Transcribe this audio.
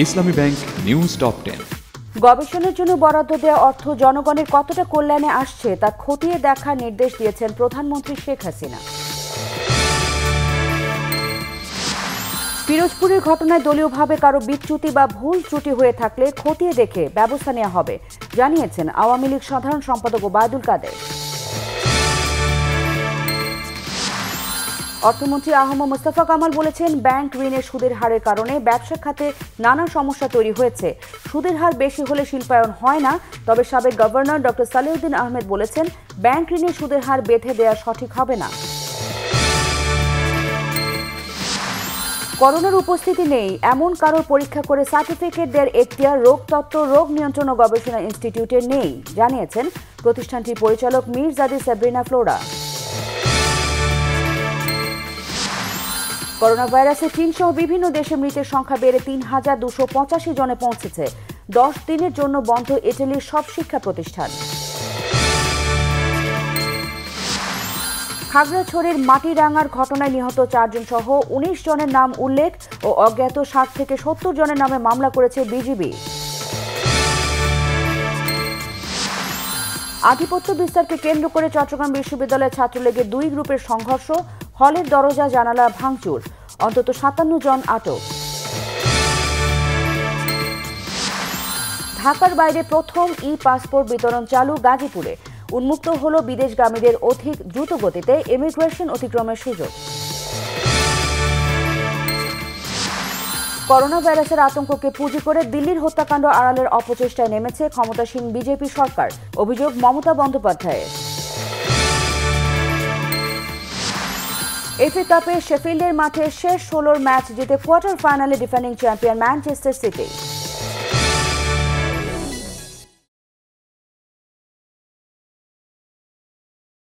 ইসলামী bank news top ten. গবেষণার জন্য বরাদ্দ দেওয়া অর্থ জনগণের কতটা কল্যাণে আসছে তা খতিয়ে দেখার নির্দেশ দিয়েছেন প্রধানমন্ত্রী শেখ হাসিনা। পিরোজপুরের ঘটনায় দলীয়ভাবে কারও বিচ্যুতি বা ভুল ত্রুটি হয়ে থাকলে খতিয়ে দেখে ব্যবস্থা নেওয়া হবে, জানিয়েছেন আওয়ামী লীগ সাধারণ সম্পাদক ওবায়দুল কাদের। অর্থমন্ত্রী আহমদ মোস্তফা কামাল বলেছেন, ব্যাংক ঋণের সুদের হারের কারণে ব্যবসা খাতে নানা সমস্যা তৈরি হয়েছে। সুদের হার বেশি হলে শিল্পায়ন হয় না, তবে সাবেক গভর্নর ডক্টর সালেউদ্দিন আহমেদ বলেছেন, ব্যাংক ঋণের সুদের হার বেঁধে দেওয়া সঠিক হবে না। করোনার উপস্থিতি নেই, এমন কারোর পরীক্ষা করে সার্টিফিকেট দেওয়ার এখতিয়ার রোগতত্ত্ব রোগ নিয়ন্ত্রণ ও গবেষণা ইনস্টিটিউটের নেই, জানিয়েছেন প্রতিষ্ঠানটির পরিচালক মির্জাদি সাবরিনা ফ্লোরা। করোনা ভাইরাসে চীন সহ বিভিন্ন দেশে মৃতের সংখ্যা বেড়ে তিন হাজার দুশো পঁচাশি জনে পৌঁছেছে। দশ দিনের জন্য বন্ধ ইটালির সব শিক্ষা প্রতিষ্ঠান। খাগড়াছড়ির মাটিরাঙ্গার ঘটনায় নিহত চারজন সহ উনিশ জনের নাম উল্লেখ ও অজ্ঞাত ষাট থেকে সত্তর জনের নামে মামলা করেছে বিজিবি। আধিপত্য বিস্তারকে কেন্দ্র করে চট্টগ্রাম বিশ্ববিদ্যালয়ের ছাত্রলীগের দুই গ্রুপের সংঘর্ষ হলের দরজা, জানালা ভাঙচুর। অন্তত সাতান্ন জন আটক। ঢাকার বাইরে প্রথম ই পাসপোর্ট বিতরণ চালু গাজীপুরে। উন্মুক্ত হল বিদেশগামীদের অধিক দ্রুত গতিতে ইমিগ্রেশন অতিক্রমের সুযোগ। করোনা ভাইরাসের আতঙ্ককে পুঁজি করে দিল্লির হত্যাকাণ্ড আড়ালের অপচেষ্টায় নেমেছে ক্ষমতাসীন বিজেপি সরকার। অভিযোগ মমতা বন্দ্যোপাধ্যায়ের। এফএ কাপে শেফিল্ডের মাঠে শেষ ষোলোর ম্যাচ জিতে কোয়ার্টার ফাইনালে ডিফেন্ডিং চ্যাম্পিয়ন ম্যানচেস্টার সিটি।